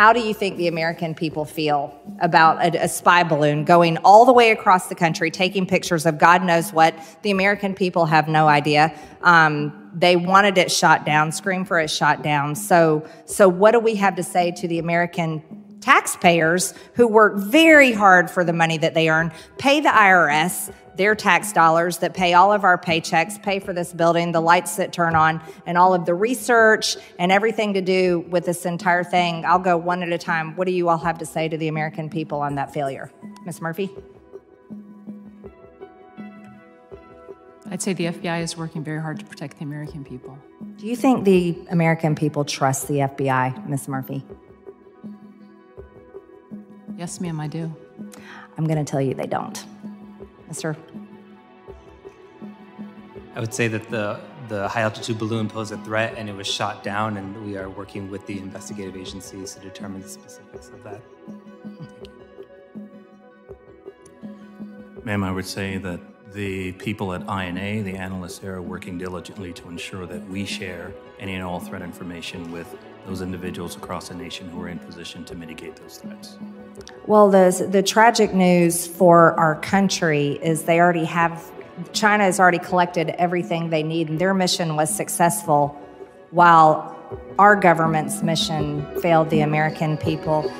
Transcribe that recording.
How do you think the American people feel about a, a, spy balloon going all the way across the country, taking pictures of God knows what? The American people have no idea. Um, they wanted it shot down, scream for it shot down. So, so what do we have to say to the American taxpayers who work very hard for the money that they earn, pay the IRS their tax dollars that pay all of our paychecks, pay for this building, the lights that turn on, and all of the research and everything to do with this entire thing. I'll go one at a time. What do you all have to say to the American people on that failure? Ms. Murphy? I'd say the FBI is working very hard to protect the American people. Do you think the American people trust the FBI, Ms. Murphy? Yes, ma'am, I do. I'm going to tell you they don't. Mr. I would say that the the high altitude balloon posed a threat and it was shot down, and we are working with the investigative agencies to determine the specifics of that. Ma'am, I would say that the people at I&A, the analysts there, are working diligently to ensure that we share any and all threat information with those individuals across the nation who are in position to mitigate those threats. Well, the, the tragic news for our country is they already have, China has already collected everything they need, and their mission was successful while our government's mission failed the American people.